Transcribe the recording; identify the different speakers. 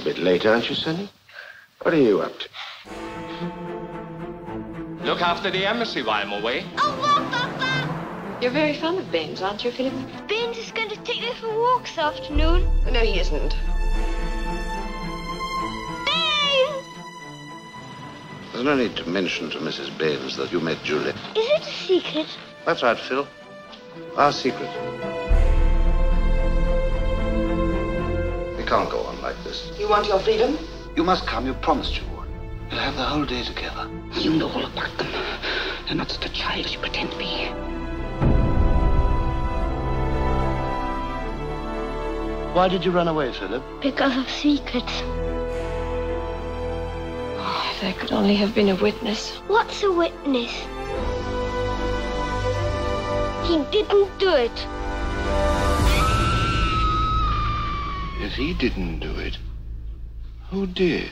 Speaker 1: bit late, aren't you, Sonny? What are you up to?
Speaker 2: Look after the embassy while I'm away.
Speaker 3: Oh, Papa!
Speaker 4: You're very fond of Baines, aren't you, Philip?
Speaker 3: Baines is going to take me for a walk this afternoon.
Speaker 4: No, he isn't.
Speaker 3: Baines!
Speaker 1: There's no need to mention to Mrs. Baines that you met Juliet.
Speaker 3: Is it a secret?
Speaker 1: That's right, Phil. Our secret. We can't go on like this.
Speaker 4: You want your freedom?
Speaker 5: You must come. You promised you would. We'll have the whole day together.
Speaker 6: You know all about them. They're not such a child as you pretend to be.
Speaker 5: Why did you run away, Philip?
Speaker 3: Because of secrets.
Speaker 4: Oh, if there could only have been a witness.
Speaker 3: What's a witness? He didn't do it.
Speaker 1: If he didn't do it, who did?